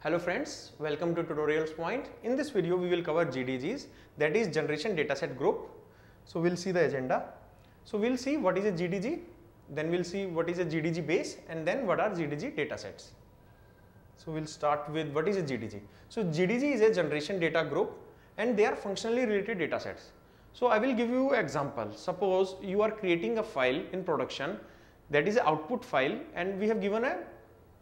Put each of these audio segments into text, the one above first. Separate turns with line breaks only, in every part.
Hello friends, welcome to Tutorials Point. In this video we will cover GDGs that is Generation Dataset Group. So we'll see the agenda. So we'll see what is a GDG, then we'll see what is a GDG base and then what are GDG datasets. So we'll start with what is a GDG. So GDG is a generation data group and they are functionally related datasets. So I will give you example. Suppose you are creating a file in production that is an output file and we have given a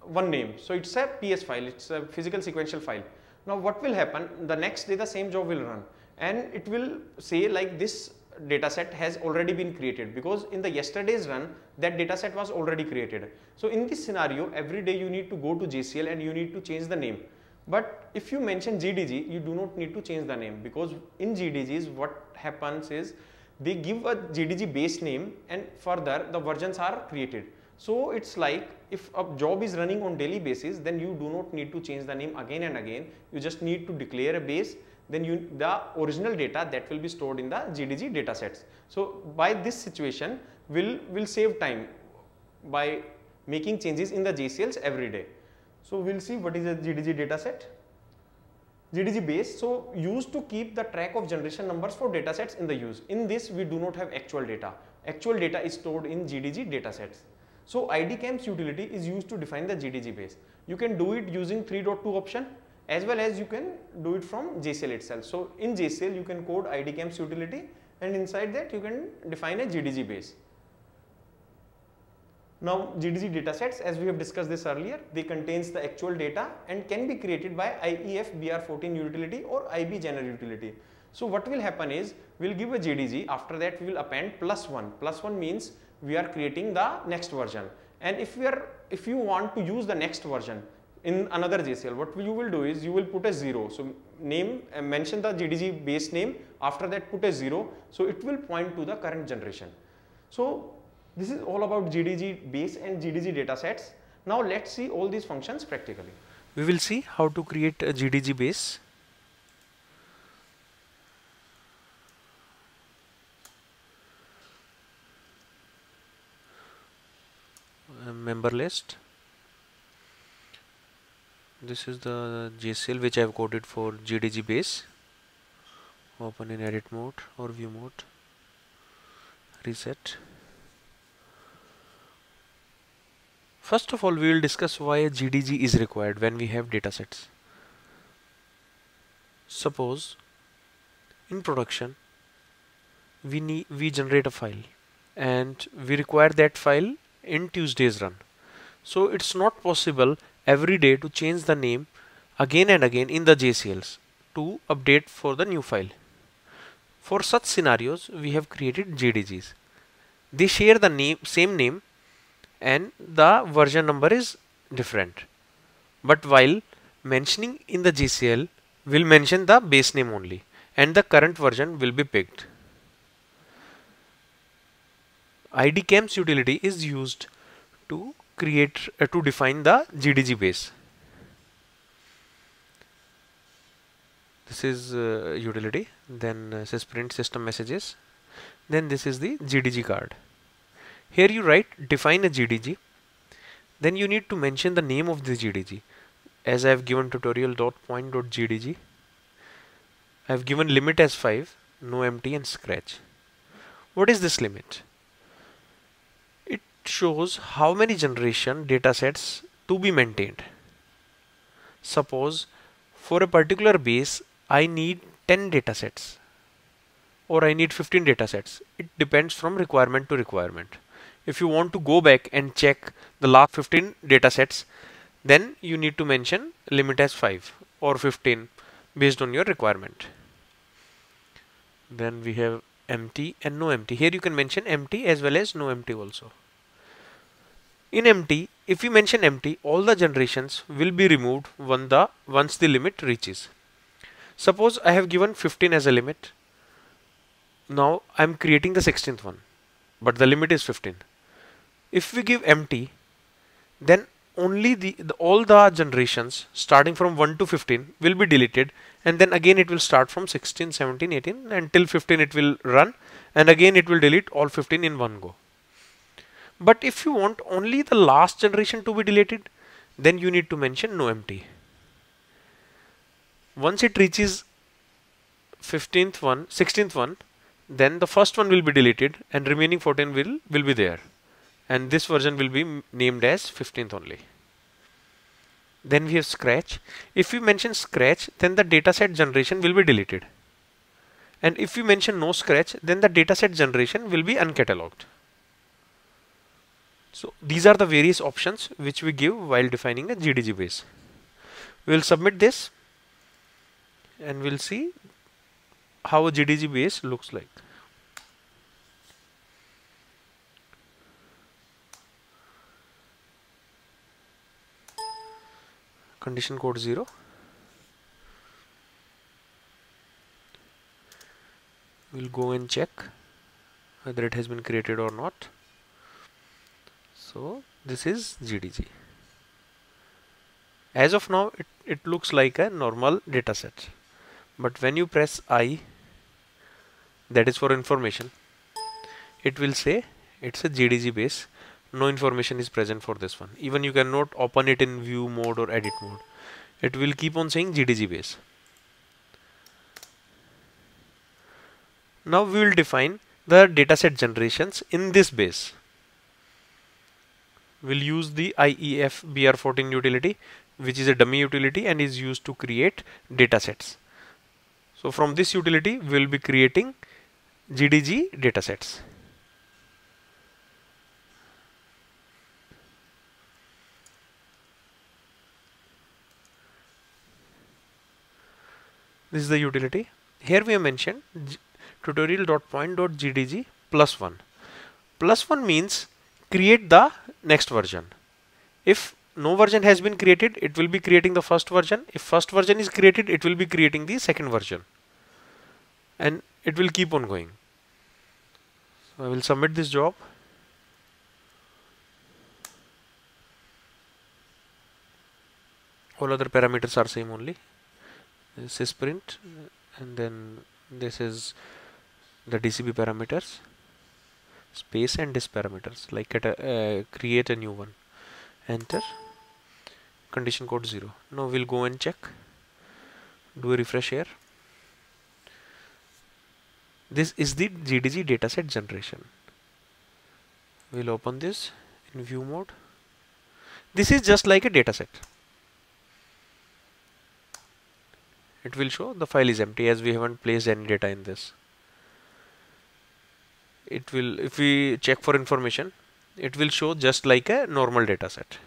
one name. So it's a PS file, it's a physical sequential file. Now what will happen? The next day the same job will run and it will say like this dataset has already been created because in the yesterday's run that dataset was already created. So in this scenario every day you need to go to JCL and you need to change the name. But if you mention GDG you do not need to change the name because in GDGs what happens is they give a GDG base name and further the versions are created. So it's like if a job is running on daily basis then you do not need to change the name again and again you just need to declare a base then you the original data that will be stored in the GDG datasets. So by this situation will will save time by making changes in the JCLs every day. So we'll see what is a GDG dataset. GDG base so used to keep the track of generation numbers for datasets in the use. In this we do not have actual data. Actual data is stored in GDG datasets. So IDCAMS utility is used to define the GDG base. You can do it using 3.2 option as well as you can do it from JCL itself. So in JCL you can code IDCAMS utility and inside that you can define a GDG base. Now GDG datasets as we have discussed this earlier they contains the actual data and can be created by IEFBR14 utility or IB IEBGENER utility. So what will happen is we'll give a GDG after that we will append plus 1 plus 1 means we are creating the next version and if we are if you want to use the next version in another JCL what you will do is you will put a 0 so name uh, mention the GDG base name after that put a 0 so it will point to the current generation. So this is all about GDG base and GDG datasets. Now let's see all these functions practically.
We will see how to create a GDG base member list. This is the JCL which I have coded for GDG base. Open in edit mode or view mode. Reset. First of all we will discuss why a GDG is required when we have datasets suppose in production we need we generate a file and we require that file in Tuesday's run. So it's not possible every day to change the name again and again in the JCLs to update for the new file. For such scenarios, we have created GDGs. They share the name, same name and the version number is different. But while mentioning in the JCL, we will mention the base name only and the current version will be picked. IDCAMS utility is used to create uh, to define the GDG base. This is uh, utility, then uh, says print system messages, then this is the GDG card. Here you write define a GDG, then you need to mention the name of the GDG. As I have given tutorial dot point dot GDG, I have given limit as 5, no empty and scratch. What is this limit? Shows how many generation datasets to be maintained. Suppose for a particular base I need 10 datasets or I need 15 datasets. It depends from requirement to requirement. If you want to go back and check the last 15 datasets then you need to mention limit as 5 or 15 based on your requirement. Then we have empty and no empty. Here you can mention empty as well as no empty also. In empty, if we mention empty, all the generations will be removed when the, once the limit reaches. Suppose I have given 15 as a limit. Now I am creating the 16th one, but the limit is 15. If we give empty, then only the, the, all the generations starting from 1 to 15 will be deleted and then again it will start from 16 17 18 until 15 it will run and again it will delete all 15 in one go but if you want only the last generation to be deleted, then you need to mention no empty. once it reaches 15th one 16th one then the first one will be deleted and remaining 14 will will be there. And this version will be named as 15th only. Then we have scratch. If we mention scratch then the dataset generation will be deleted. And if we mention no scratch then the dataset generation will be uncatalogued so these are the various options which we give while defining a GDG base. We will submit this and we'll see how a GDG base looks like. Condition code 0 we'll go and check whether it has been created or not so this is GDG as of now it, it looks like a normal data set. But when you press I that is for information it will say it's a GDG base. No information is present for this one. Even you cannot open it in view mode or edit mode. It will keep on saying GDG base. Now we will define the dataset generations in this base we'll use the IEF BR14 utility which is a dummy utility and is used to create datasets so from this utility we will be creating GDG datasets this is the utility. Here we have mentioned tutorial.point.gdg plus 1 plus 1 means create the next version. If no version has been created it will be creating the first version. If first version is created it will be creating the second version. And it will keep on going. So I will submit this job. All other parameters are same only. This is print and then this is the DCB parameters space and this parameters like a, uh, create a new one. Enter. Condition code 0 now we'll go and check. Do a refresh here. This is the GDG dataset generation. We'll open this in view mode. This is just like a dataset. It will show the file is empty as we haven't placed any data in this it will if we check for information it will show just like a normal data set.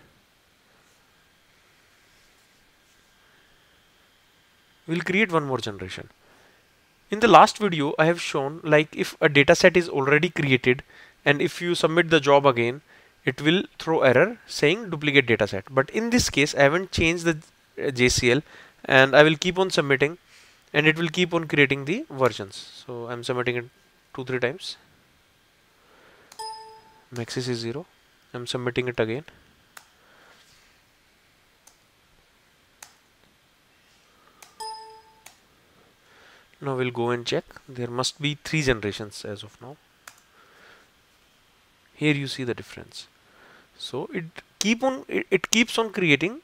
We'll create one more generation. In the last video I have shown like if a data set is already created and if you submit the job again it will throw error saying duplicate data set. But in this case I haven't changed the uh, JCL and I will keep on submitting and it will keep on creating the versions. So I'm submitting it two three times MAXCC is 0 I'm submitting it again. Now we'll go and check. There must be three generations as of now. Here you see the difference. So it keep on it, it keeps on creating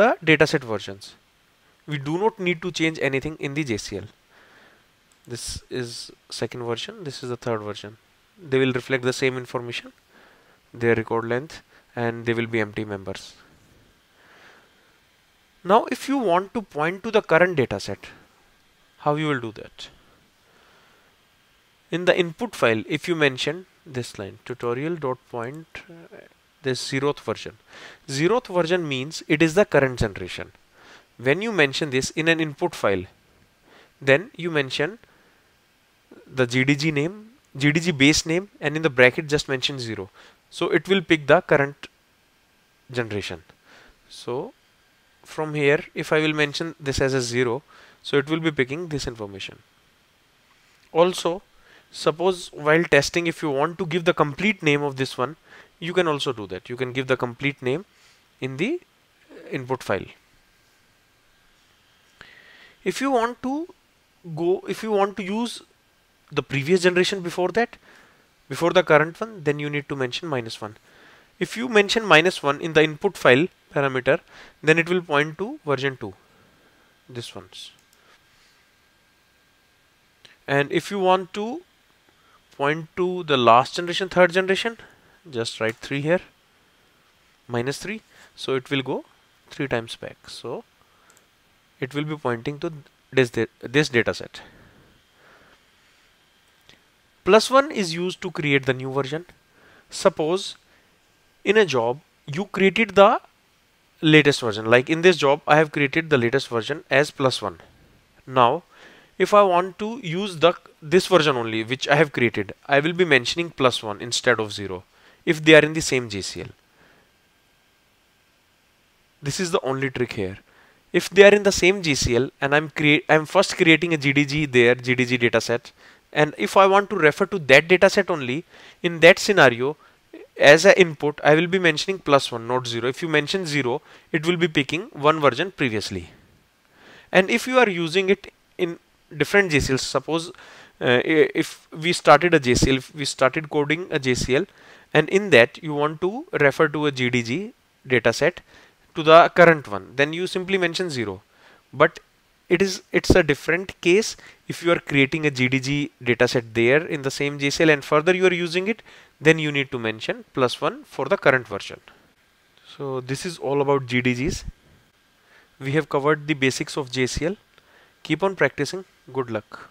the dataset versions. We do not need to change anything in the JCL this is second version. This is the third version. They will reflect the same information their record length and they will be empty members. Now if you want to point to the current data set how you will do that? In the input file if you mention this line tutorial dot point uh, this zeroth version. Zeroth version means it is the current generation. When you mention this in an input file then you mention the GDG name GDG base name and in the bracket just mention 0 so it will pick the current generation. So from here if I will mention this as a 0 so it will be picking this information. Also suppose while testing if you want to give the complete name of this one you can also do that. You can give the complete name in the input file. If you want to go if you want to use the previous generation before that before the current one then you need to mention minus 1 if you mention minus 1 in the input file parameter then it will point to version 2 this one's. And if you want to point to the last generation third generation just write 3 here minus 3 so it will go 3 times back. So it will be pointing to this, this data set plus 1 is used to create the new version. Suppose in a job you created the latest version. Like in this job I have created the latest version as plus 1 now if I want to use the this version only which I have created I will be mentioning plus 1 instead of 0 if they are in the same JCL this is the only trick here. If they are in the same JCL and I'm create I'm first creating a GDG there GDG dataset and if I want to refer to that dataset only in that scenario as an input I will be mentioning plus 1 not 0 if you mention 0 it will be picking one version previously. And if you are using it in different JCLs suppose uh, if we started a JCL if we started coding a JCL and in that you want to refer to a GDG dataset to the current one then you simply mention 0 but it is it's a different case if you are creating a GDG dataset there in the same JCL and further you are using it then you need to mention plus 1 for the current version. So this is all about GDGs. We have covered the basics of JCL. Keep on practicing. Good luck.